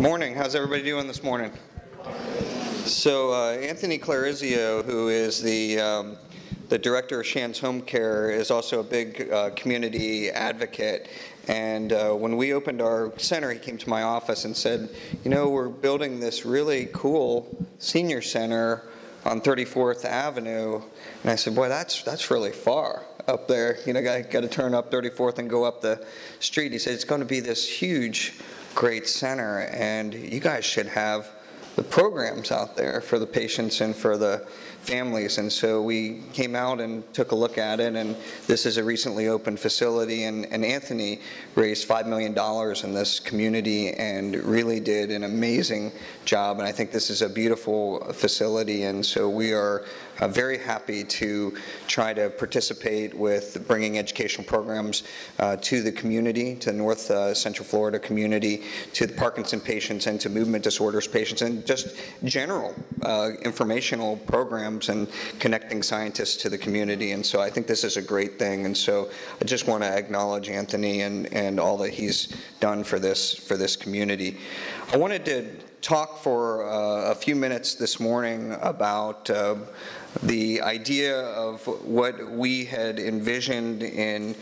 morning. How's everybody doing this morning? So uh, Anthony Clarizio, who is the um, the director of Shands Home Care, is also a big uh, community advocate. And uh, when we opened our center, he came to my office and said, "You know, we're building this really cool senior center on 34th Avenue." And I said, "Boy, that's that's really far." up there. You know, got, got to turn up 34th and go up the street. He said, it's going to be this huge great center, and you guys should have the programs out there for the patients and for the families. And so we came out and took a look at it, and this is a recently opened facility. And, and Anthony raised $5 million in this community and really did an amazing job. And I think this is a beautiful facility. And so we are uh, very happy to try to participate with bringing educational programs uh, to the community, to the North uh, Central Florida community, to the Parkinson patients and to movement disorders patients, and just general uh, informational programs and connecting scientists to the community. And so I think this is a great thing. And so I just want to acknowledge Anthony and, and all that he's done for this, for this community. I wanted to talk for uh, a few minutes this morning about uh, the idea of what we had envisioned in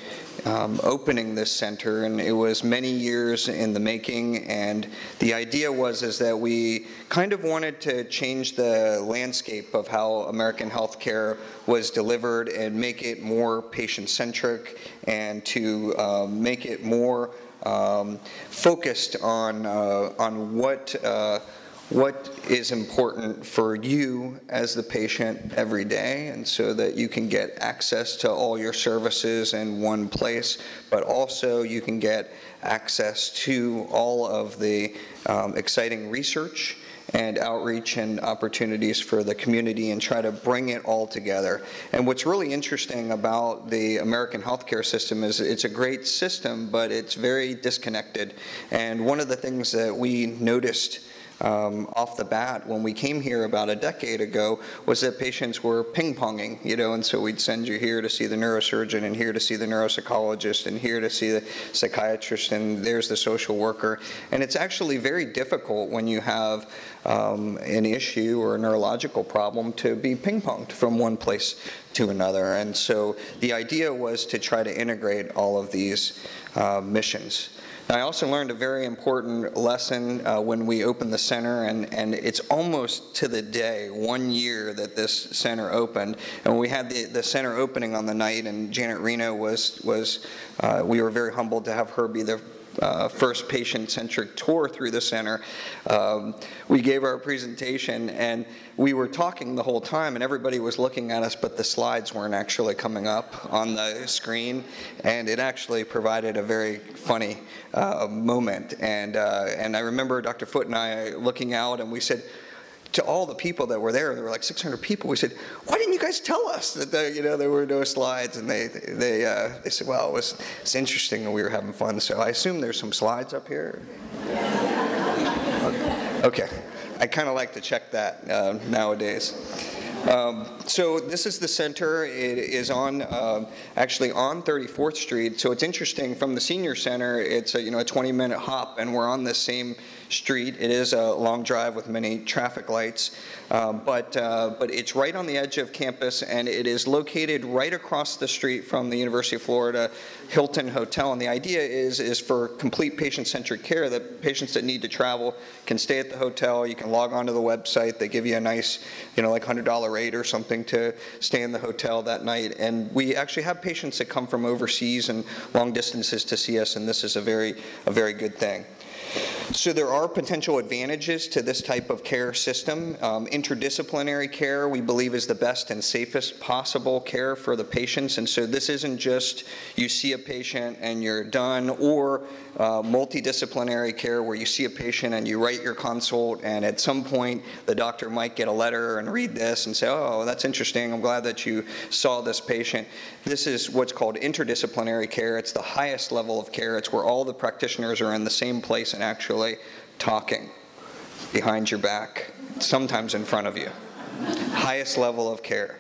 um, opening this center, and it was many years in the making. And the idea was is that we kind of wanted to change the landscape of how American healthcare was delivered and make it more patient-centric, and to uh, make it more um, focused on uh, on what. Uh, what is important for you as the patient every day, and so that you can get access to all your services in one place, but also you can get access to all of the um, exciting research and outreach and opportunities for the community and try to bring it all together. And what's really interesting about the American healthcare system is it's a great system, but it's very disconnected. And one of the things that we noticed um, off the bat when we came here about a decade ago was that patients were ping-ponging, you know, and so we'd send you here to see the neurosurgeon and here to see the neuropsychologist and here to see the psychiatrist and there's the social worker. And it's actually very difficult when you have um, an issue or a neurological problem to be ping-ponged from one place to another. And so the idea was to try to integrate all of these uh, missions. I also learned a very important lesson uh, when we opened the center, and, and it's almost to the day, one year that this center opened. And we had the, the center opening on the night, and Janet Reno was, was uh, we were very humbled to have her be the uh, first patient-centric tour through the center. Um, we gave our presentation and we were talking the whole time and everybody was looking at us but the slides weren't actually coming up on the screen and it actually provided a very funny uh, moment and, uh, and I remember Dr. Foote and I looking out and we said, to all the people that were there, there were like 600 people. We said, "Why didn't you guys tell us that there, you know there were no slides?" And they they uh, they said, "Well, it was it's interesting and we were having fun." So I assume there's some slides up here. okay, I kind of like to check that uh, nowadays. Um, so this is the center. It is on uh, actually on 34th Street. So it's interesting. From the senior center, it's a, you know a 20-minute hop, and we're on the same street. It is a long drive with many traffic lights, uh, but, uh, but it's right on the edge of campus and it is located right across the street from the University of Florida Hilton Hotel. And the idea is, is for complete patient-centric care that patients that need to travel can stay at the hotel. You can log onto the website. They give you a nice, you know, like $100 rate or something to stay in the hotel that night. And we actually have patients that come from overseas and long distances to see us, and this is a very, a very good thing. So there are potential advantages to this type of care system. Um, interdisciplinary care we believe is the best and safest possible care for the patients and so this isn't just you see a patient and you're done or uh, multidisciplinary care where you see a patient and you write your consult and at some point the doctor might get a letter and read this and say oh that's interesting I'm glad that you saw this patient. This is what's called interdisciplinary care. It's the highest level of care. It's where all the practitioners are in the same place and actually talking behind your back, sometimes in front of you. Highest level of care.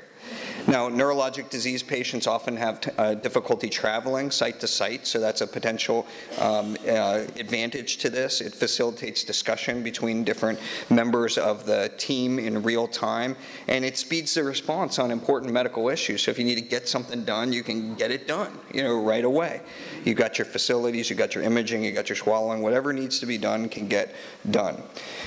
Now, neurologic disease patients often have uh, difficulty traveling site to site, so that's a potential um, uh, advantage to this. It facilitates discussion between different members of the team in real time, and it speeds the response on important medical issues. So if you need to get something done, you can get it done, you know, right away. You've got your facilities, you've got your imaging, you've got your swallowing, whatever needs to be done can get done.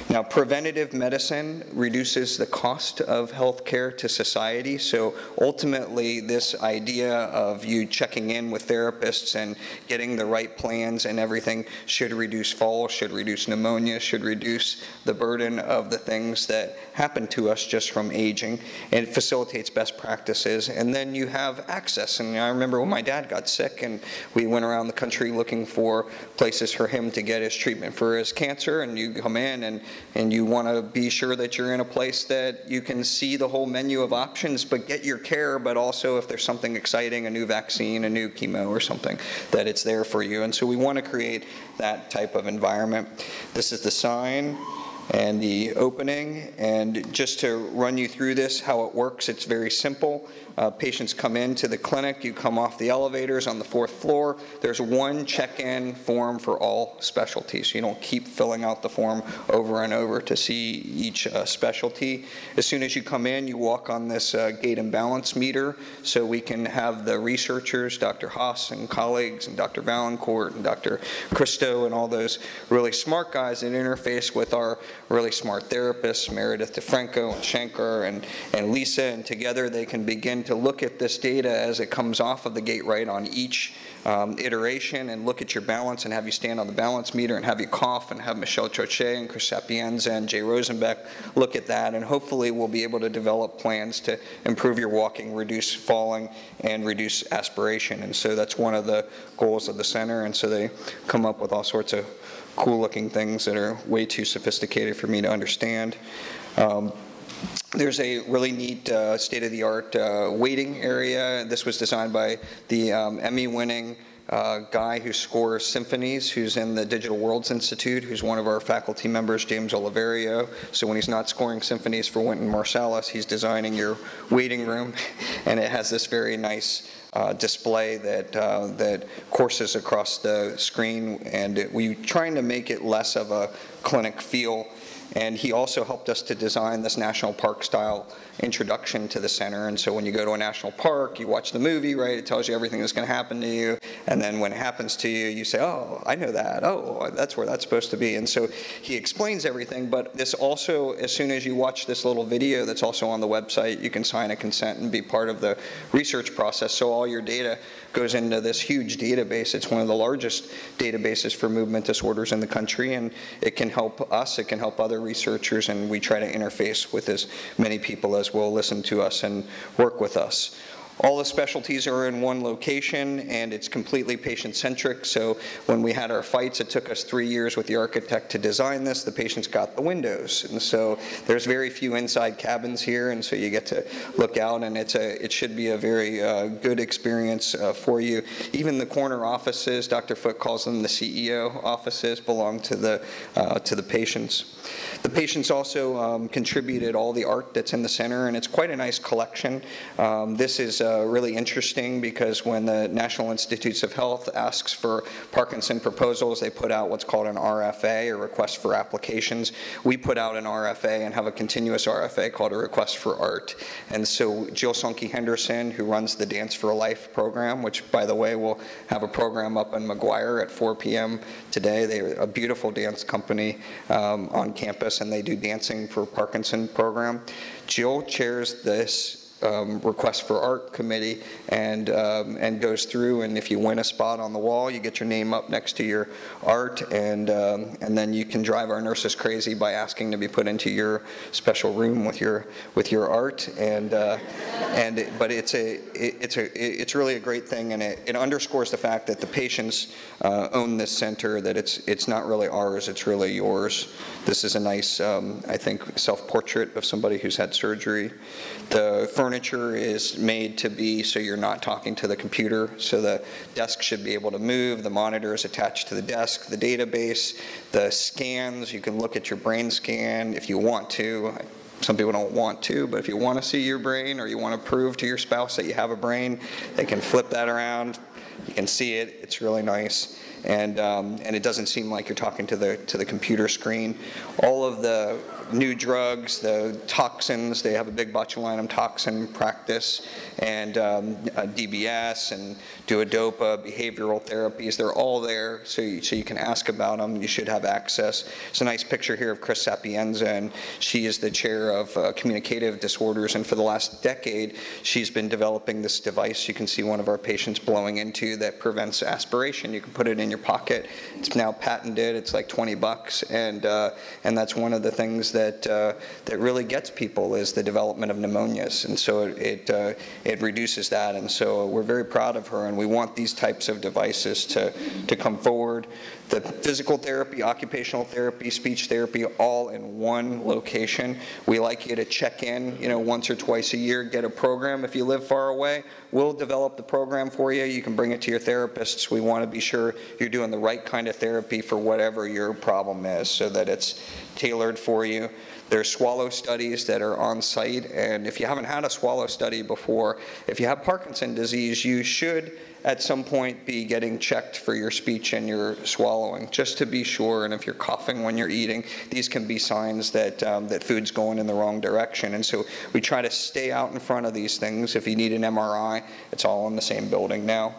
Now, preventative medicine reduces the cost of health care to society. So ultimately, this idea of you checking in with therapists and getting the right plans and everything should reduce falls, should reduce pneumonia, should reduce the burden of the things that happen to us just from aging. And it facilitates best practices. And then you have access. And I remember when my dad got sick and we went around the country looking for places for him to get his treatment for his cancer. And you come in and, and you want to be sure that you're in a place that you can see the whole menu of options, but get your care, but also if there's something exciting, a new vaccine, a new chemo or something, that it's there for you. And so we want to create that type of environment. This is the sign and the opening. And just to run you through this, how it works, it's very simple. Uh, patients come into the clinic, you come off the elevators on the fourth floor. There's one check-in form for all specialties. So you don't keep filling out the form over and over to see each uh, specialty. As soon as you come in, you walk on this uh, gait imbalance meter so we can have the researchers, Dr. Hass and colleagues, and Dr. Vaillancourt and Dr. Christou and all those really smart guys that interface with our really smart therapists, Meredith DeFranco and Shankar and, and Lisa, and together they can begin to look at this data as it comes off of the gate right on each um, iteration and look at your balance and have you stand on the balance meter and have you cough and have Michelle Troche and Chris Sapienza and Jay Rosenbek look at that and hopefully we'll be able to develop plans to improve your walking, reduce falling, and reduce aspiration. And so that's one of the goals of the center and so they come up with all sorts of cool looking things that are way too sophisticated for me to understand. Um, there's a really neat uh, state-of-the-art uh, waiting area. This was designed by the um, Emmy-winning uh, guy who scores symphonies, who's in the Digital Worlds Institute, who's one of our faculty members, James Oliverio. So when he's not scoring symphonies for Wynton Marsalis, he's designing your waiting room, and it has this very nice uh, display that uh, that courses across the screen, and we're trying to make it less of a clinic feel. And he also helped us to design this national park style introduction to the center. And so when you go to a national park, you watch the movie, right? It tells you everything that's going to happen to you. And then when it happens to you, you say, oh, I know that. Oh, that's where that's supposed to be. And so he explains everything. But this also, as soon as you watch this little video that's also on the website, you can sign a consent and be part of the research process. So all your data goes into this huge database. It's one of the largest databases for movement disorders in the country. And it can help us, it can help other researchers. And we try to interface with as many people as will listen to us and work with us. All the specialties are in one location and it's completely patient centric. So when we had our fights, it took us three years with the architect to design this. The patients got the windows. And so there's very few inside cabins here. And so you get to look out and it's a, it should be a very uh, good experience uh, for you. Even the corner offices, Dr. Foote calls them the CEO offices, belong to the, uh, to the patients. The patients also um, contributed all the art that's in the center, and it's quite a nice collection. Um, this is uh, really interesting because when the National Institutes of Health asks for Parkinson proposals, they put out what's called an RFA, a request for applications. We put out an RFA and have a continuous RFA called a request for art. And so Jill Sonke Henderson, who runs the Dance for Life program, which by the way will have a program up in McGuire at 4 p.m. today. They're a beautiful dance company um, on campus and they do dancing for Parkinson program. Jill chairs this um, request for art committee and um, and goes through and if you win a spot on the wall you get your name up next to your art and um, and then you can drive our nurses crazy by asking to be put into your special room with your with your art and uh, and it, but it's a it, it's a it's really a great thing and it, it underscores the fact that the patients uh, own this center that it's it's not really ours it's really yours. This is a nice um, I think self-portrait of somebody who's had surgery. The furniture is made to be so you're not talking to the computer. So the desk should be able to move. The monitor is attached to the desk. The database, the scans, you can look at your brain scan if you want to. some people don't want to, but if you want to see your brain or you want to prove to your spouse that you have a brain, they can flip that around. You can see it. It's really nice and um, and it doesn't seem like you're talking to the to the computer screen. All of the new drugs, the toxins, they have a big botulinum toxin practice, and um, uh, DBS and Duodopa, behavioral therapies, they're all there, so you, so you can ask about them. You should have access. It's a nice picture here of Chris Sapienza, and she is the chair of uh, communicative disorders, and for the last decade, she's been developing this device you can see one of our patients blowing into that prevents aspiration. You can put it in your pocket. It's now patented. It's like 20 bucks, and uh, and that's one of the things that uh, that really gets people is the development of pneumonias, and so it it, uh, it reduces that. And so we're very proud of her, and we want these types of devices to to come forward the physical therapy, occupational therapy, speech therapy, all in one location. We like you to check in, you know, once or twice a year, get a program. If you live far away, we'll develop the program for you. You can bring it to your therapists. We want to be sure you're doing the right kind of therapy for whatever your problem is so that it's tailored for you. There's swallow studies that are on site, and if you haven't had a swallow study before, if you have Parkinson disease, you should at some point be getting checked for your speech and your swallowing, just to be sure. And if you're coughing when you're eating, these can be signs that, um, that food's going in the wrong direction. And so we try to stay out in front of these things. If you need an MRI, it's all in the same building now.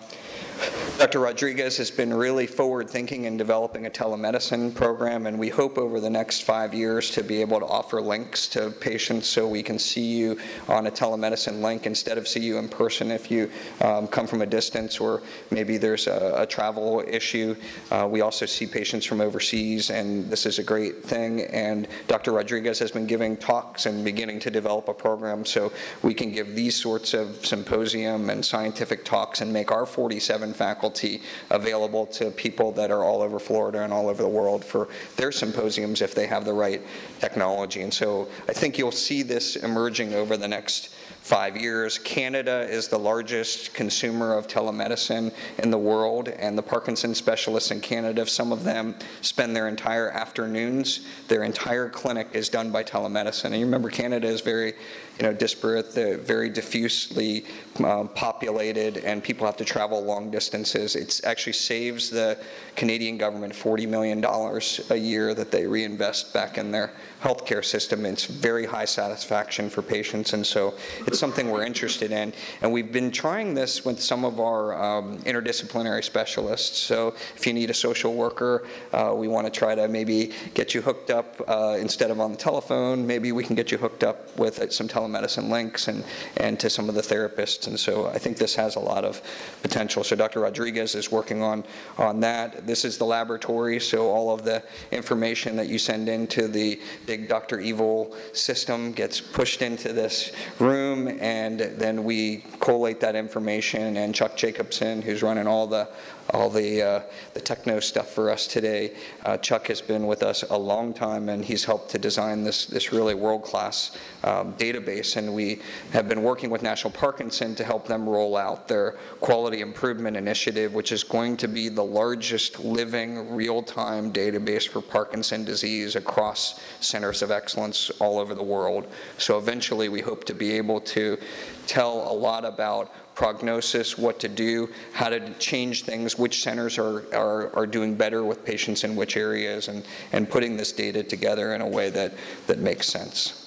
Dr. Rodriguez has been really forward thinking in developing a telemedicine program, and we hope over the next five years to be able to offer links to patients so we can see you on a telemedicine link instead of see you in person if you um, come from a distance or maybe there's a, a travel issue. Uh, we also see patients from overseas, and this is a great thing. And Dr. Rodriguez has been giving talks and beginning to develop a program so we can give these sorts of symposium and scientific talks and make our 47 faculty available to people that are all over Florida and all over the world for their symposiums if they have the right technology. And so I think you'll see this emerging over the next five years. Canada is the largest consumer of telemedicine in the world, and the Parkinson specialists in Canada, some of them spend their entire afternoons, their entire clinic is done by telemedicine. And you remember Canada is very you know, disparate, very diffusely um, populated, and people have to travel long distances. It actually saves the Canadian government $40 million a year that they reinvest back in their healthcare system. It's very high satisfaction for patients, and so it's something we're interested in. And we've been trying this with some of our um, interdisciplinary specialists. So if you need a social worker, uh, we want to try to maybe get you hooked up uh, instead of on the telephone. Maybe we can get you hooked up with some telemedicine links and, and to some of the therapists. And so I think this has a lot of potential. So Dr. Rodriguez is working on, on that. This is the laboratory, so all of the information that you send into the big Dr. Evil system gets pushed into this room, and then we collate that information. And Chuck Jacobson, who's running all the all the, uh, the techno stuff for us today. Uh, Chuck has been with us a long time and he's helped to design this, this really world-class um, database and we have been working with National Parkinson to help them roll out their quality improvement initiative which is going to be the largest living real-time database for Parkinson disease across centers of excellence all over the world. So eventually we hope to be able to tell a lot about prognosis, what to do, how to change things, which centers are, are, are doing better with patients in which areas, and, and putting this data together in a way that, that makes sense.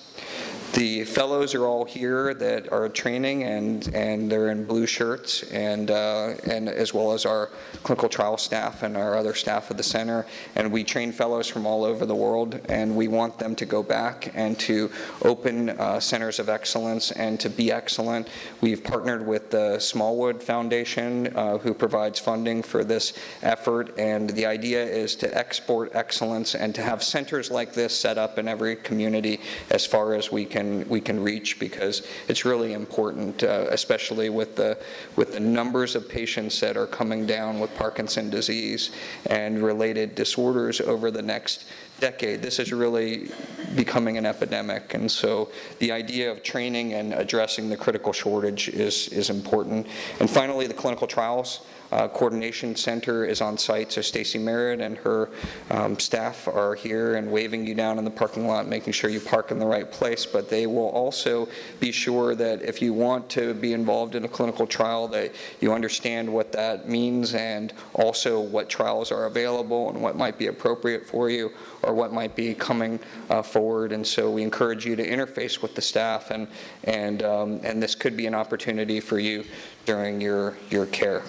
The fellows are all here that are training and, and they're in blue shirts and, uh, and as well as our clinical trial staff and our other staff at the center. And we train fellows from all over the world and we want them to go back and to open uh, centers of excellence and to be excellent. We've partnered with the Smallwood Foundation uh, who provides funding for this effort and the idea is to export excellence and to have centers like this set up in every community as far as we can can we can reach because it's really important, uh, especially with the with the numbers of patients that are coming down with Parkinson disease and related disorders over the next decade, this is really becoming an epidemic. And so the idea of training and addressing the critical shortage is, is important. And finally, the clinical trials. Uh, coordination center is on site, so Stacy Merritt and her um, staff are here and waving you down in the parking lot, making sure you park in the right place. But they will also be sure that if you want to be involved in a clinical trial, that you understand what that means and also what trials are available and what might be appropriate for you or what might be coming uh, forward. And so we encourage you to interface with the staff, and and um, and this could be an opportunity for you during your your care.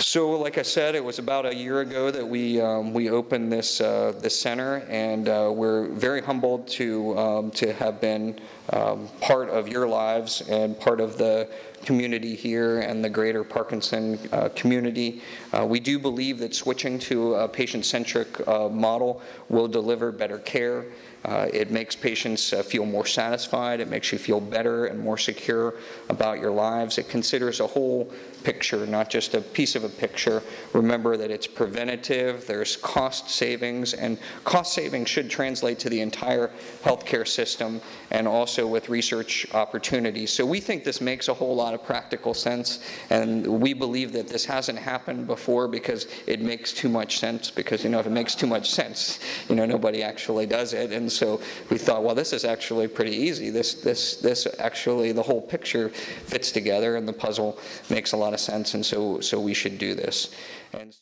So, like I said, it was about a year ago that we um, we opened this uh, this center, and uh, we're very humbled to um, to have been um, part of your lives and part of the community here and the greater Parkinson uh, community. Uh, we do believe that switching to a patient-centric uh, model will deliver better care. Uh, it makes patients uh, feel more satisfied. It makes you feel better and more secure about your lives. It considers a whole picture, not just a piece of a picture. Remember that it's preventative, there's cost savings, and cost savings should translate to the entire healthcare system and also with research opportunities. So we think this makes a whole lot of practical sense, and we believe that this hasn't happened before because it makes too much sense, because, you know, if it makes too much sense, you know, nobody actually does it. And so we thought, well, this is actually pretty easy. This, this, this actually, the whole picture fits together and the puzzle makes a lot of sense, and so, so we should do this. And